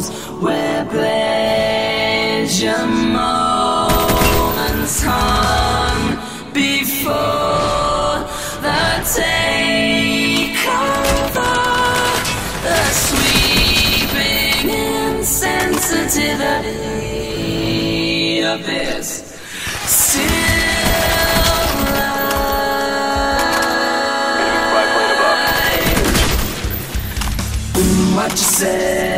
souls where pleasure moments hung before the takeover. The sweeping insensitivity of this. what you said.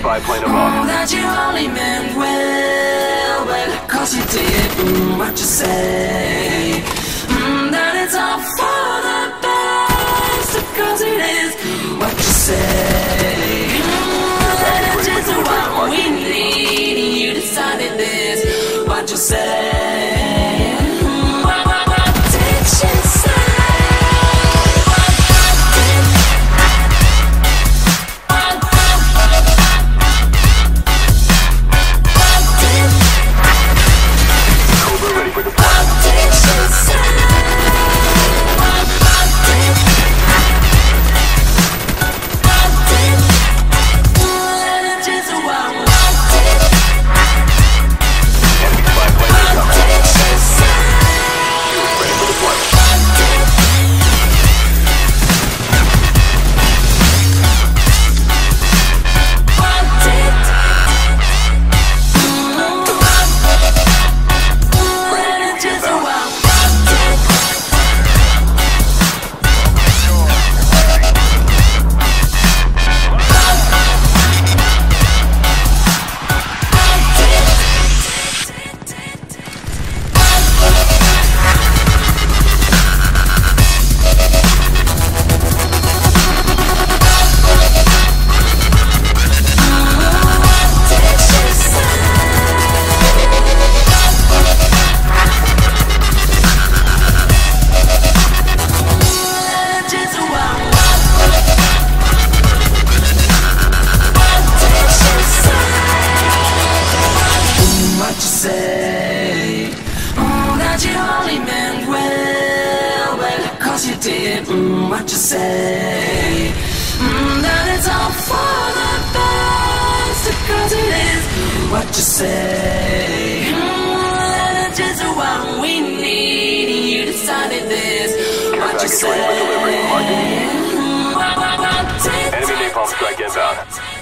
Enemy spy plane Mm, above. that you only meant well, well, cause you did. Mm, what you say? Mm, that it's all for the best, cause it is. What you say? Mm, that it's just what we need. You decided this. What you say? Did. Mm, what you say? Mm, that it's all for the best, cause it is. What you say? Mm, that it's just what we need. You decided this. What you package ready for delivery. Mark say? Mm, Enemy napalm strike inbound.